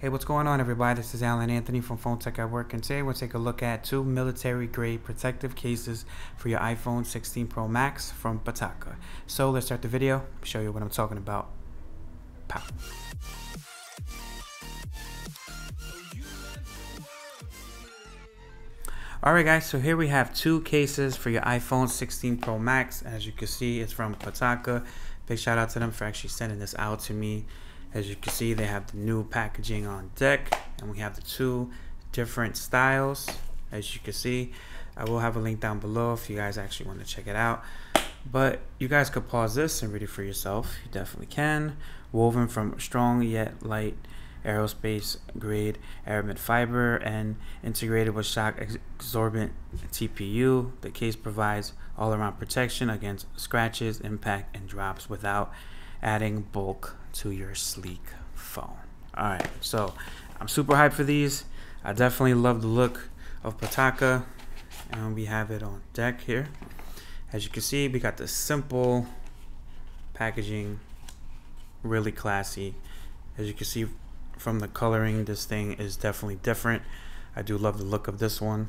Hey, what's going on, everybody? This is Alan Anthony from Phone Tech at Work, and today we'll take a look at two military-grade protective cases for your iPhone 16 Pro Max from Pitaka. So let's start the video, show you what I'm talking about. Pow. Alright guys, so here we have two cases for your iPhone 16 Pro Max. As you can see, it's from Pitaka. Big shout out to them for actually sending this out to me. As you can see, they have the new packaging on deck, and we have the two different styles. As you can see, I will have a link down below if you guys actually want to check it out. But you guys could pause this and read it for yourself. You definitely can. Woven from strong yet light aerospace grade aramid fiber and integrated with shock absorbent TPU. The case provides all around protection against scratches, impact, and drops without adding bulk to your sleek phone. All right, so I'm super hyped for these. I definitely love the look of Pitaka, and we have it on deck here. As you can see, we got the simple packaging, really classy. As you can see from the coloring, this thing is definitely different. I do love the look of this one.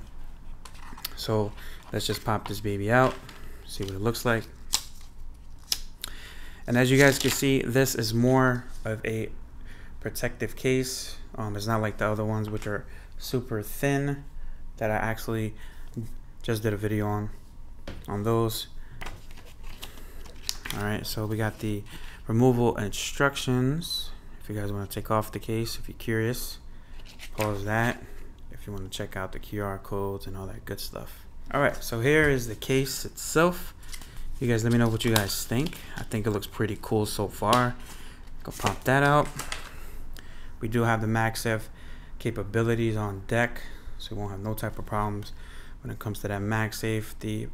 So let's just pop this baby out, see what it looks like. And as you guys can see, this is more of a protective case. Um, it's not like the other ones, which are super thin that I actually just did a video on, on those. All right, so we got the removal instructions. If you guys want to take off the case, if you're curious, pause that. If you want to check out the QR codes and all that good stuff. All right, so here is the case itself. You guys let me know what you guys think. I think it looks pretty cool so far. Go pop that out. We do have the MagSafe capabilities on deck, so we won't have no type of problems when it comes to that MagSafe, the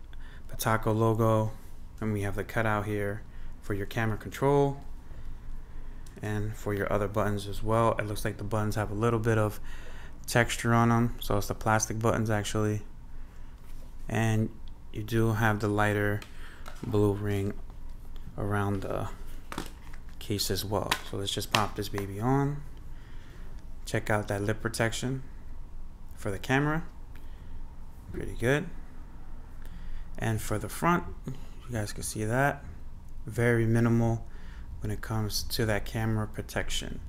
Pitaka logo, and we have the cutout here for your camera control and for your other buttons as well. It looks like the buttons have a little bit of texture on them, so it's the plastic buttons actually. And you do have the lighter blue ring around the case as well. So let's just pop this baby on. Check out that lip protection for the camera. Pretty good. And for the front, you guys can see that. Very minimal when it comes to that camera protection.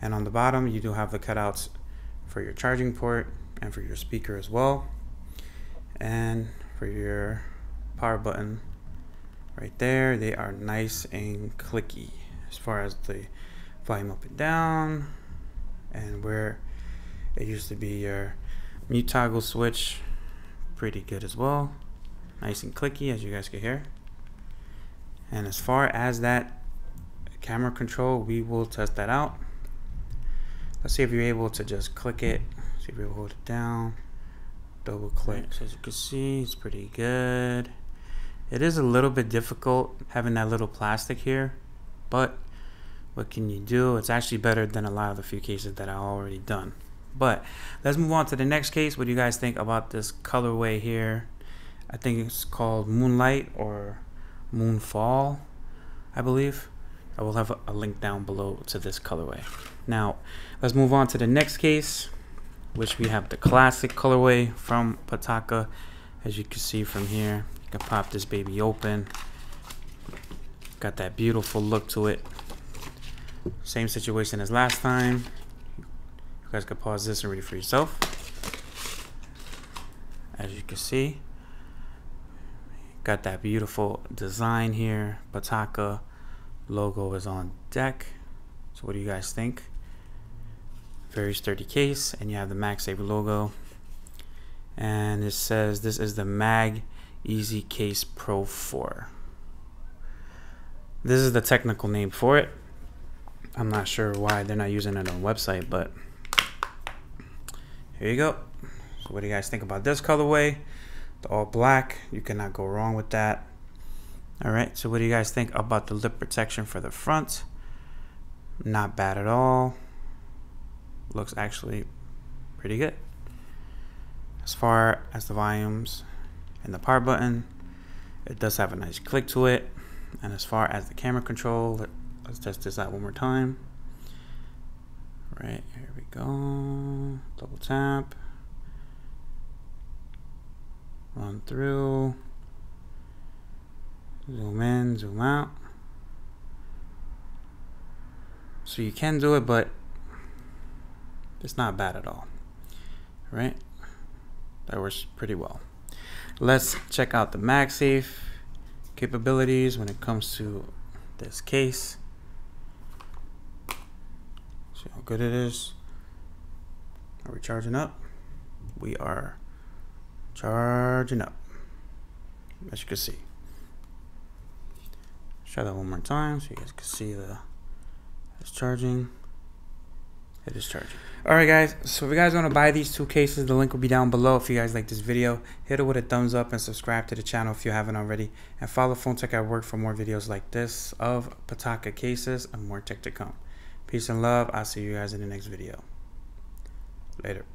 And on the bottom, you do have the cutouts for your charging port and for your speaker as well. And for your power button right there, they are nice and clicky as far as the volume up and down and where it used to be your mute toggle switch pretty good as well. Nice and clicky as you guys can hear. And as far as that camera control we will test that out. Let's see if you're able to just click it see if you hold it down double click. So as you can see it's pretty good it is a little bit difficult having that little plastic here but what can you do? It's actually better than a lot of the few cases that i already done. But let's move on to the next case. What do you guys think about this colorway here? I think it's called moonlight or moonfall i believe. I will have a link down below to this colorway. Now, let's move on to the next case, which we have the classic colorway from Pitaka. As you can see from here, can pop this baby open. Got that beautiful look to it. Same situation as last time. You guys can pause this and read it for yourself. As you can see, got that beautiful design here, Pitaka logo is on deck. So what do you guys think? Very sturdy case, and you have the MagSafe logo. And it says this is the Mag Easy Case Pro 4. This is the technical name for it. I'm not sure why they're not using it on the website, but here you go. So what do you guys think about this colorway? The all black, you cannot go wrong with that. All right, so what do you guys think about the lip protection for the front? Not bad at all. Looks actually pretty good. As far as the volumes and the power button, it does have a nice click to it. And as far as the camera control, let's test this out one more time. Right, here we go. Double tap. Run through. Zoom in, zoom out. So you can do it, but it's not bad at all. Right? That works pretty well. Let's check out the MagSafe capabilities when it comes to this case. See how good it is. Are we charging up? We are charging up, as you can see. Try that one more time so you guys can see the it's charging. It is charging. Alright guys, so if you guys want to buy these two cases, the link will be down below. If you guys like this video, hit it with a thumbs up and subscribe to the channel if you haven't already. And follow Phone Tech at Work for more videos like this of Pitaka cases and more tech to come. Peace and love. I'll see you guys in the next video. Later.